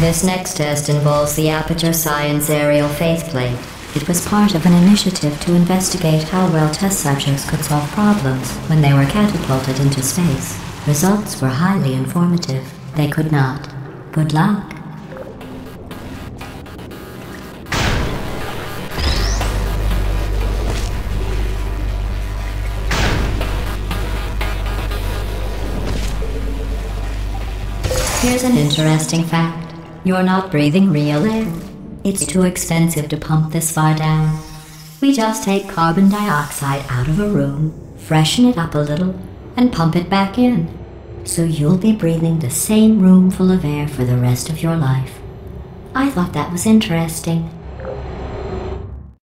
This next test involves the Aperture Science Aerial Faith Plate. It was part of an initiative to investigate how well test subjects could solve problems when they were catapulted into space. Results were highly informative. They could not. Good luck. Here's an interesting fact. You're not breathing real air. It's too expensive to pump this far down. We just take carbon dioxide out of a room, freshen it up a little, and pump it back in. So you'll be breathing the same room full of air for the rest of your life. I thought that was interesting.